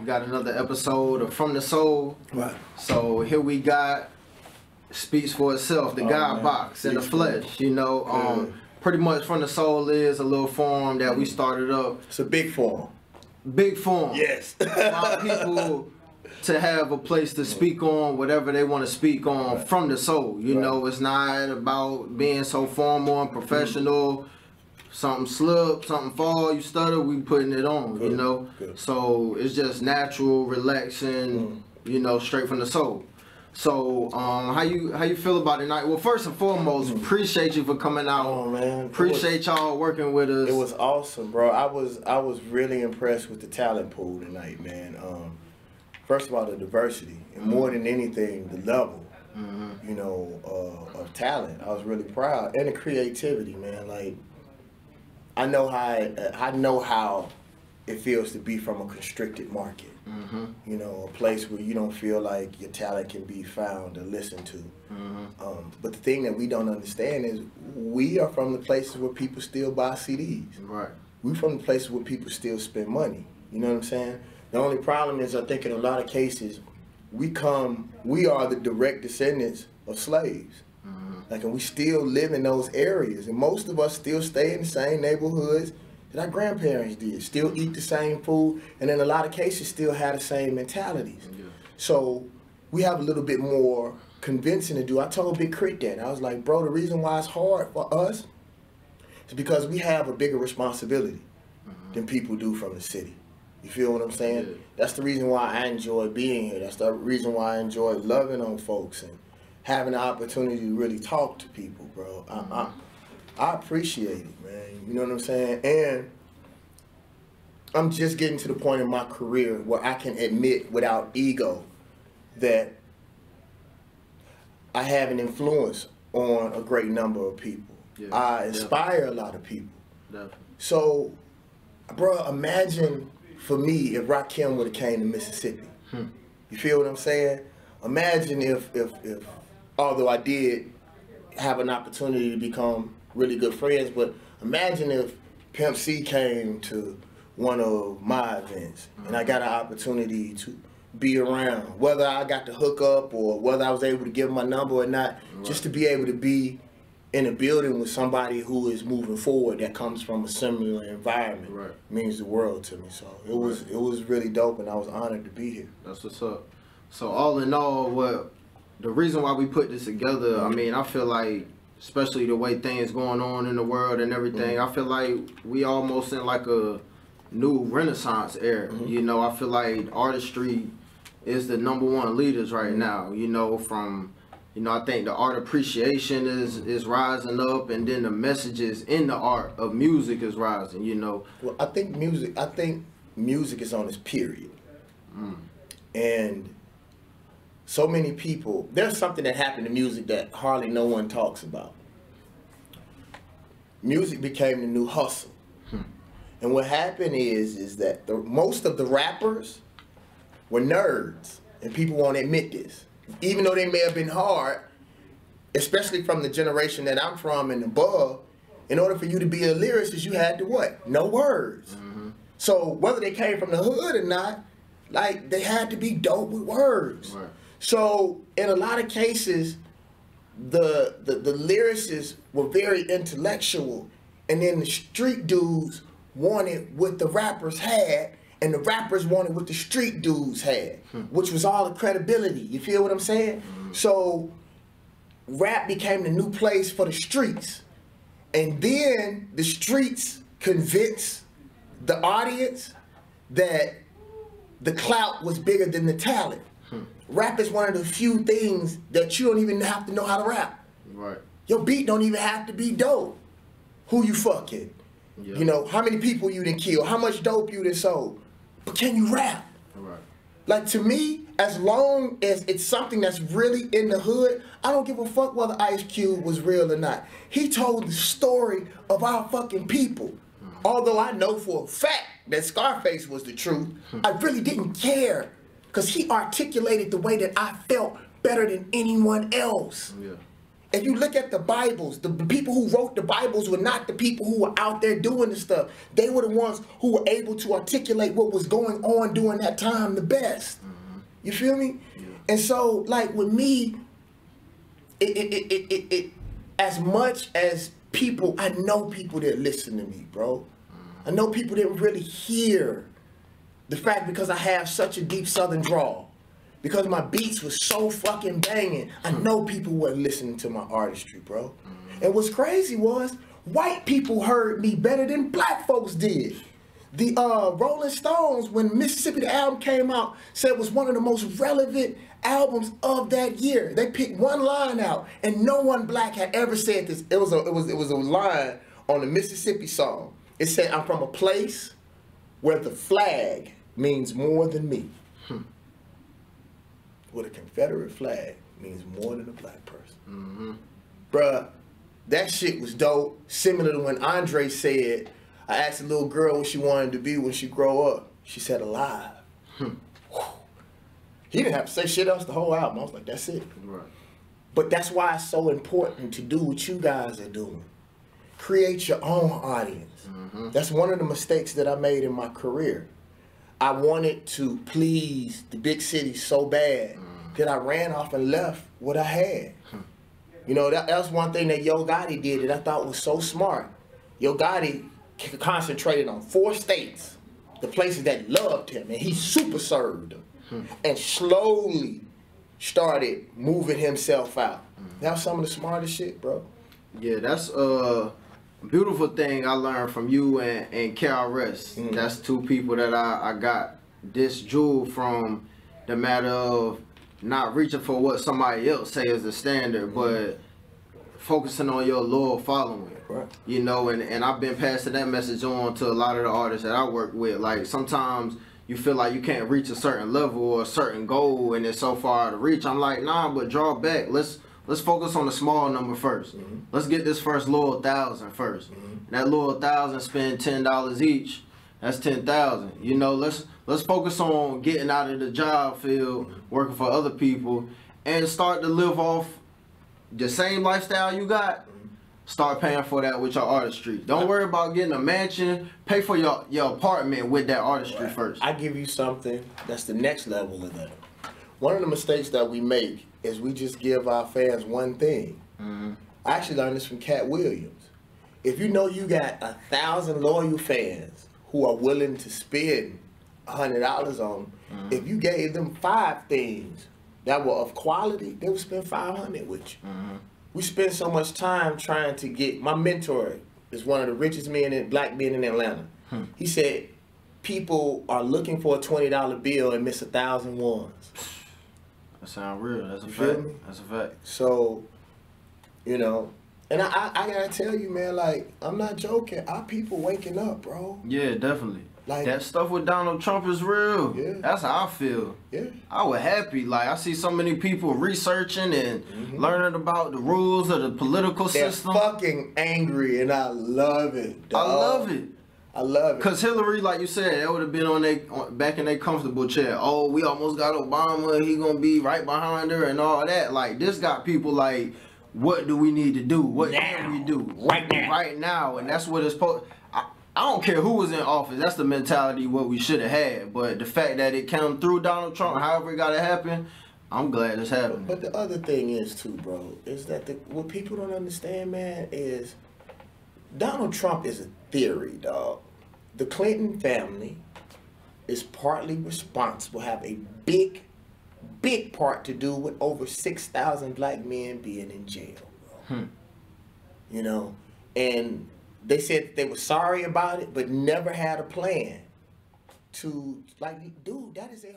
We got another episode of From the Soul. Right. So here we got speaks for itself, the Oh, God man. box in the flesh. You know, um, pretty much From the Soul is a little forum that we started up. It's a big form. Big forum. Yes. Allow people to have a place to speak on whatever they want to speak on from the soul. You Right. know, it's not about being so formal and professional. Something slip, something fall, you stutter, we putting it on, you know. good. So it's just natural, relaxing, you know, straight from the soul. So, um, how you how you feel about it tonight? Well, first and foremost, appreciate you for coming out. Oh, man. Appreciate y'all working with us. It was awesome, bro. I was I was really impressed with the talent pool tonight, man. Um, first of all, the diversity, and more than anything, the level, you know, uh, of talent. I was really proud, and the creativity, man. Like, I know how uh, I know how it feels to be from a constricted market. You know, a place where you don't feel like your talent can be found or listened to. Um, but the thing that we don't understand is we are from the places where people still buy CDs. right. We from the places where people still spend money. You know what I'm saying? The only problem is I think in a lot of cases we come we are the direct descendants of slaves. Like and we still live in those areas. And most of us still stay in the same neighborhoods that our grandparents did. Still eat the same food and in a lot of cases still have the same mentalities. So we have a little bit more convincing to do. I told Big K.R.I.T. that. I was like, bro, the reason why it's hard for us is because we have a bigger responsibility mm-hmm. than people do from the city. You feel what I'm saying? Yeah. That's the reason why I enjoy being here. That's the reason why I enjoy loving on folks and having the opportunity to really talk to people, bro. I, I, mm-hmm. I appreciate it, man. You know what I'm saying? And I'm just getting to the point in my career where I can admit without ego that I have an influence on a great number of people. Yeah, I inspire a lot of people. Definitely. So, bro, imagine for me if Rakim would have came to Mississippi. Hmm. You feel what I'm saying? Imagine if, if, if, although I did have an opportunity to become really good friends, but imagine if Pimp C came to one of my events and I got an opportunity to be around, whether I got to hook up or whether I was able to give my number or not, just to be able to be in a building with somebody who is moving forward that comes from a similar environment Right. means the world to me. So it was it was really dope, and I was honored to be here. That's what's up. So all in all, what the reason why we put this together, I mean, I feel like, especially the way things going on in the world and everything, mm-hmm. I feel like we almost in like a new renaissance era. Mm-hmm. You know, I feel like artistry is the number one leaders right mm-hmm. now. You know, from you know, I think the art appreciation is is rising up, and then the messages in the art of music is rising. You know, Well, I think music. I think music is on its period, mm. and so many people. There's something that happened to music that hardly no one talks about. Music became the new hustle, hmm. and what happened is is that the most of the rappers were nerds, and people won't admit this, even though they may have been hard. Especially from the generation that I'm from and above, in order for you to be a lyricist, you had to what? Know words. Mm-hmm. So whether they came from the hood or not, like they had to be dope with words. Right. So in a lot of cases, the, the the lyricists were very intellectual, and then the street dudes wanted what the rappers had, and the rappers wanted what the street dudes had, hmm. which was all the credibility. You feel what I'm saying? Hmm. So rap became the new place for the streets. And then the streets convinced the audience that the clout was bigger than the talent. Rap is one of the few things that you don't even have to know how to rap. right? Your beat don't even have to be dope. Who you fucking? Yeah. You know, how many people you didn't kill, how much dope you didn't sold. But can you rap? Right. Like to me, as long as it's something that's really in the hood, I don't give a fuck whether Ice Cube was real or not. He told the story of our fucking people. Hmm. Although I know for a fact that Scarface was the truth, hmm. I really didn't care because he articulated the way that I felt better than anyone else. Oh, yeah. If you look at the Bibles, the people who wrote the Bibles were not the people who were out there doing the stuff. They were the ones who were able to articulate what was going on during that time the best. Mm-hmm. You feel me? And so, like with me, it, it, it, it, it, it as much as people, I know people that listen to me, bro. I know people that really hear the fact because I have such a deep southern drawl. Because my beats was so fucking banging. I know people were listening to my artistry, bro. And what's crazy was white people heard me better than black folks did. The uh, Rolling Stones, when Mississippi the album came out, said it was one of the most relevant albums of that year. They picked one line out, and no one black had ever said this. It was a it was it was a line on the Mississippi song. It said, "I'm from a place where the flag means more than me." Hmm. Where a Confederate flag means more than a black person. Mm-hmm. Bruh, that shit was dope. Similar to when Andre said, I asked a little girl what she wanted to be when she grow up. She said alive. Hmm. Whew. He didn't have to say shit else the whole album. I was like, that's it. Right. But that's why it's so important to do what you guys are doing. Create your own audience. Mm-hmm. That's one of the mistakes that I made in my career. I wanted to please the big city so bad mm. that I ran off and left what I had. Hmm. You know, that, that's one thing that Yo Gotti did that I thought was so smart. Yo Gotti concentrated on four states, the places that loved him, and he super served them. Hmm. And slowly started moving himself out. Hmm. That was some of the smartest shit, bro. Yeah, that's a beautiful thing I learned from you and, and KRS. Mhm. That's two people that I, I got this jewel from the matter of not reaching for what somebody else say is the standard, but focusing on your loyal following. Right. You know, and, and I've been passing that message on to a lot of the artists that I work with. Like sometimes you feel like you can't reach a certain level or a certain goal and it's so far to reach. I'm like, nah, but draw back. Let's let's focus on the small number 1st let mm-hmm. Let's get this first loyal thousand first. Mm-hmm. And that loyal thousand spend ten dollars each. That's ten thousand. You know, let's let's focus on getting out of the job field, mm-hmm. working for other people, and start to live off the same lifestyle you got. Start paying for that with your artistry. Don't worry about getting a mansion. Pay for your, your apartment with that artistry first. I give you something that's the next level of that. One of the mistakes that we make is we just give our fans one thing. Mm-hmm. I actually learned this from Katt Williams. If you know you got a thousand loyal fans who are willing to spend a hundred dollars on, mm-hmm. if you gave them five things that were of quality, they would spend five hundred with you. Mm-hmm. We spend so much time trying to get. My mentor is one of the richest men in black men in Atlanta. Hmm. He said people are looking for a twenty dollar bill and miss a thousand ones. That sound real. That's a You fact. That's a fact. So, you know, and I, I, I gotta tell you, man, like I'm not joking. Our people waking up, bro. Yeah, definitely. Like- that stuff with Donald Trump is real. Yeah. That's how I feel. Yeah. I was happy. Like I see so many people researching and learning about the rules of the political Mm-hmm. They're system. fucking angry, and I love it. I love it. I love it. Cause Hillary, like you said, that would have been on they on, back in their comfortable chair. Oh, we almost got Obama. He gonna be right behind her and all that. Like this got people like, what do we need to do? What can we do Right now. Right now, and that's what it's supposed. I, I don't care who was in office. That's the mentality what we should have had. But the fact that it came through Donald Trump, however it got to happen, I'm glad it's happening. But the other thing is too, bro, is that the, what people don't understand, man, is Donald Trump is a theory, dog. The Clinton family is partly responsible, have a big, big part to do with over six thousand black men being in jail, bro. Hmm. You know, and they said they were sorry about it, but never had a plan to like, dude, that is a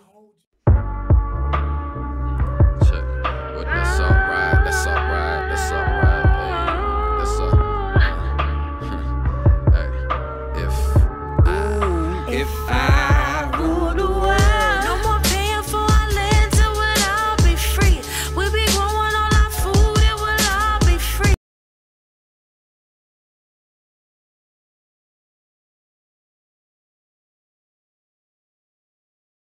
if I